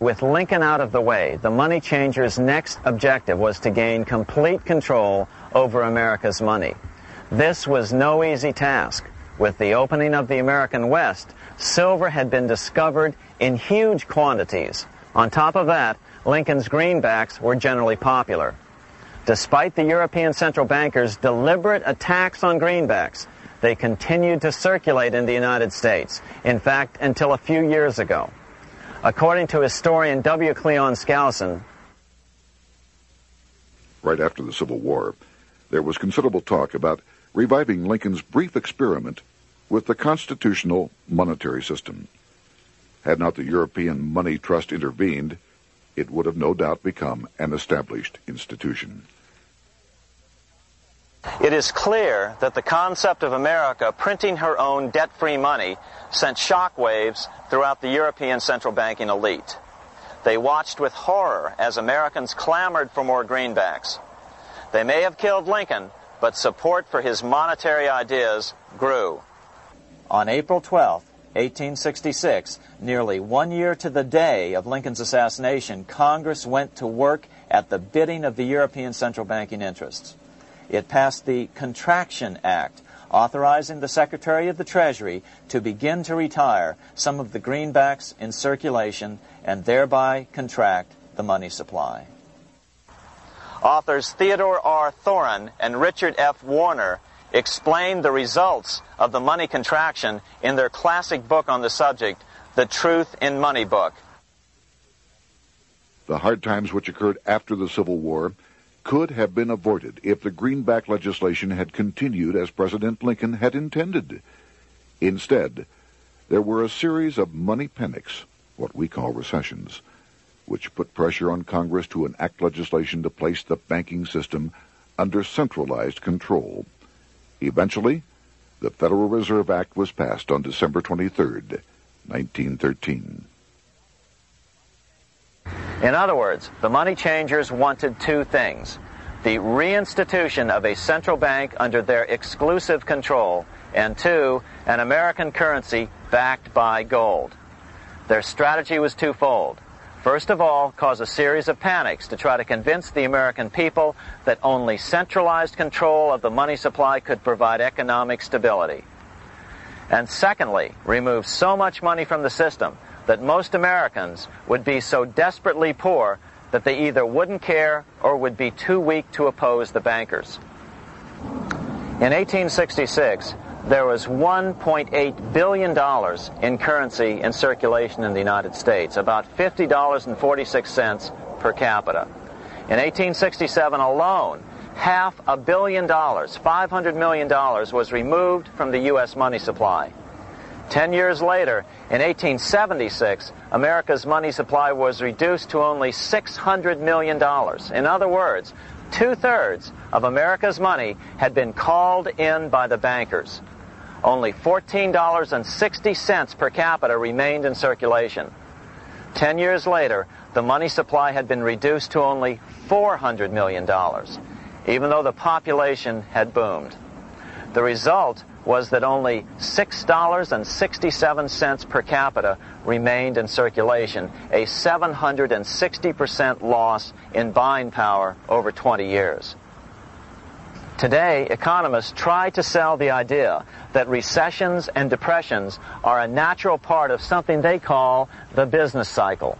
With Lincoln out of the way, the money changers' next objective was to gain complete control over America's money. This was no easy task. With the opening of the American West, silver had been discovered in huge quantities. On top of that, Lincoln's greenbacks were generally popular. Despite the European central bankers' deliberate attacks on greenbacks, they continued to circulate in the United States, in fact, until a few years ago. According to historian W. Cleon Skousen, right after the Civil War, there was considerable talk about reviving Lincoln's brief experiment with the constitutional monetary system. Had not the European Money Trust intervened, it would have no doubt become an established institution. It is clear that the concept of America printing her own debt-free money sent shockwaves throughout the European central banking elite. They watched with horror as Americans clamored for more greenbacks. They may have killed Lincoln, but support for his monetary ideas grew. On April 12, 1866, nearly one year to the day of Lincoln's assassination, Congress went to work at the bidding of the European central banking interests. It passed the Contraction Act, authorizing the Secretary of the Treasury to begin to retire some of the greenbacks in circulation and thereby contract the money supply. Authors Theodore R. Thoren and Richard F. Warner explained the results of the money contraction in their classic book on the subject, The Truth in Money Book. The hard times which occurred after the Civil War could have been avoided if the greenback legislation had continued as President Lincoln had intended. Instead, there were a series of money panics, what we call recessions, which put pressure on Congress to enact legislation to place the banking system under centralized control. Eventually, the Federal Reserve Act was passed on December 23, 1913. In other words, the money changers wanted two things. The reinstitution of a central bank under their exclusive control, and two, an American currency backed by gold. Their strategy was twofold. First of all, cause a series of panics to try to convince the American people that only centralized control of the money supply could provide economic stability. And secondly, remove so much money from the system that most Americans would be so desperately poor that they either wouldn't care or would be too weak to oppose the bankers. In 1866, there was $1.8 billion in currency in circulation in the United States, about $50.46 per capita. In 1867 alone, half a billion dollars, $500 million, was removed from the U.S. money supply. Ten years later, in 1876, America's money supply was reduced to only $600 million. In other words, two-thirds of America's money had been called in by the bankers. Only $14.60 per capita remained in circulation. Ten years later, the money supply had been reduced to only $400 million, even though the population had boomed. The result was that only $6.67 per capita remained in circulation, a 760% loss in buying power over 20 years. Today, economists try to sell the idea that recessions and depressions are a natural part of something they call the business cycle.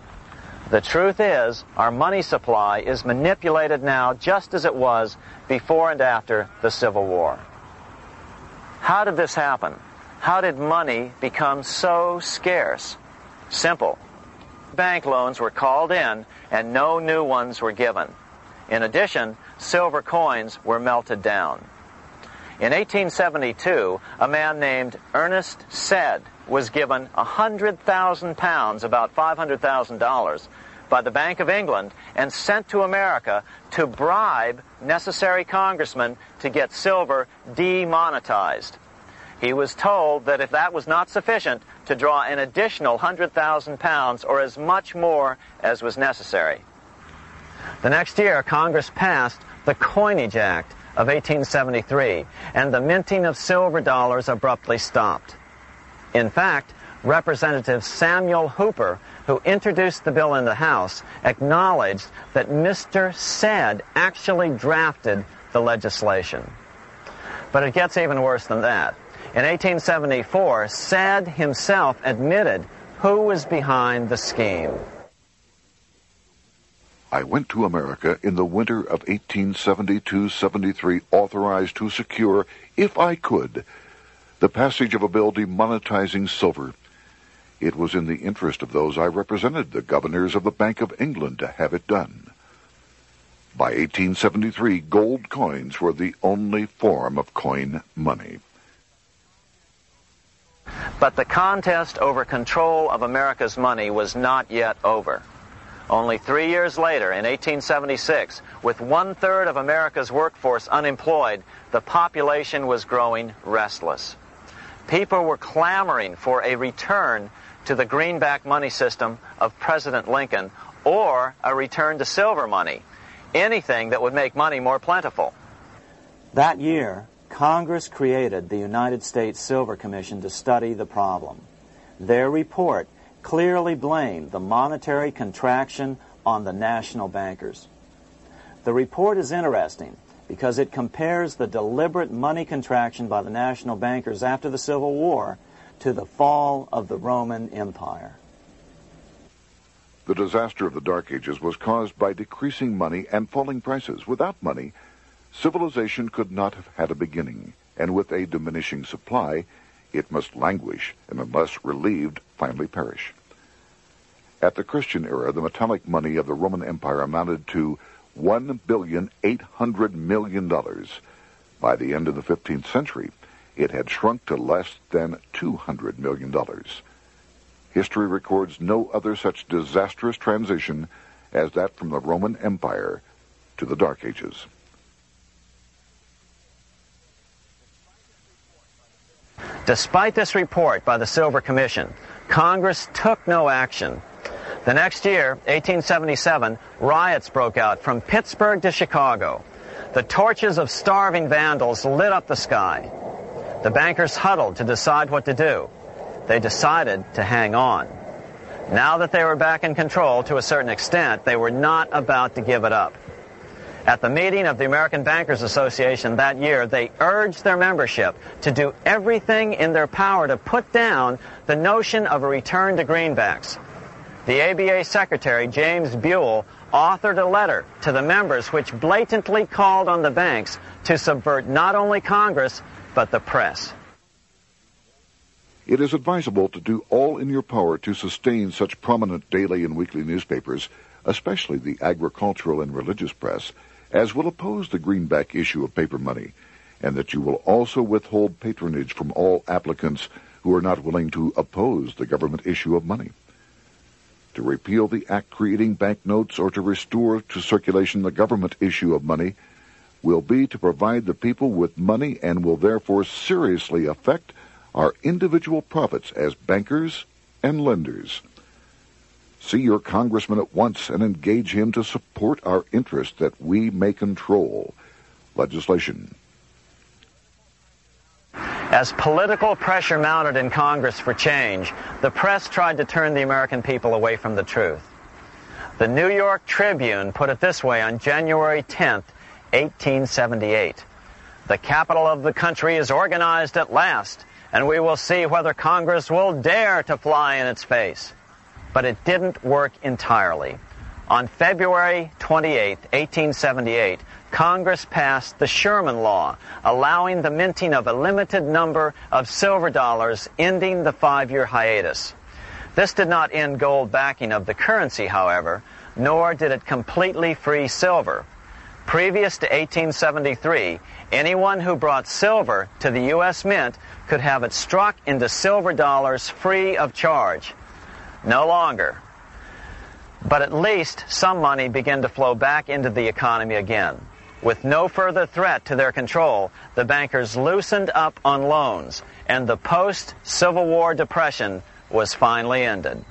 The truth is, our money supply is manipulated now just as it was before and after the Civil War. How did this happen? How did money become so scarce? Simple. Bank loans were called in and no new ones were given. In addition, silver coins were melted down. In 1872, a man named Ernest Seyd was given 100,000 pounds, about $500,000, by the Bank of England and sent to America to bribe necessary congressmen to get silver demonetized. He was told that if that was not sufficient, to draw an additional 100,000 pounds or as much more as was necessary. The next year, Congress passed the Coinage Act of 1873, and the minting of silver dollars abruptly stopped. In fact, Representative Samuel Hooper, who introduced the bill in the House, acknowledged that Mr. Seyd actually drafted the legislation. But it gets even worse than that. In 1874, Seyd himself admitted who was behind the scheme. I went to America in the winter of 1872-73 authorized to secure, if I could, the passage of a bill demonetizing silver. It was in the interest of those I represented, the governors of the Bank of England, to have it done. By 1873, gold coins were the only form of coin money. But the contest over control of America's money was not yet over. Only three years later, in 1876, with one-third of America's workforce unemployed, the population was growing restless. People were clamoring for a return to the greenback money system of President Lincoln or a return to silver money, anything that would make money more plentiful. That year, Congress created the United States Silver Commission to study the problem. Their report clearly blamed the monetary contraction on the national bankers. The report is interesting because it compares the deliberate money contraction by the national bankers after the Civil War to the fall of the Roman Empire. The disaster of the Dark Ages was caused by decreasing money and falling prices. Without money, Civilization could not have had a beginning, and with a diminishing supply, it must languish, and unless relieved, finally perish. At the Christian era, the metallic money of the Roman Empire amounted to one billion eight hundred million dollars. By the end of the 15th century, it had shrunk to less than $200 million. History records no other such disastrous transition as that from the Roman Empire to the Dark Ages. Despite this report by the Silver Commission, Congress took no action. The next year, 1877, riots broke out from Pittsburgh to Chicago. The torches of starving vandals lit up the sky. The bankers huddled to decide what to do. They decided to hang on. Now that they were back in control to a certain extent, they were not about to give it up. At the meeting of the American Bankers Association that year, they urged their membership to do everything in their power to put down the notion of a return to greenbacks. The ABA Secretary, James Buell, authored a letter to the members which blatantly called on the banks to subvert not only Congress, but the press. It is advisable to do all in your power to sustain such prominent daily and weekly newspapers, especially the agricultural and religious press, as will oppose the greenback issue of paper money, and that you will also withhold patronage from all applicants who are not willing to oppose the government issue of money. To repeal the act creating banknotes or to restore to circulation the government issue of money will be to provide the people with money and will therefore seriously affect our individual profits as bankers and lenders. See your congressman at once and engage him to support our interest that we may control legislation. As political pressure mounted in Congress for change, the press tried to turn the American people away from the truth. The New York Tribune put it this way on January 10, 1878. The capital of the country is organized at last, and we will see whether Congress will dare to fly in its face but it didn't work entirely. On February 28, 1878, Congress passed the Sherman Law, allowing the minting of a limited number of silver dollars, ending the five-year hiatus. This did not end gold backing of the currency, however, nor did it completely free silver. Previous to 1873, anyone who brought silver to the U.S. Mint could have it struck into silver dollars free of charge. No longer. But at least some money began to flow back into the economy again. With no further threat to their control, the bankers loosened up on loans, and the post-Civil War depression was finally ended.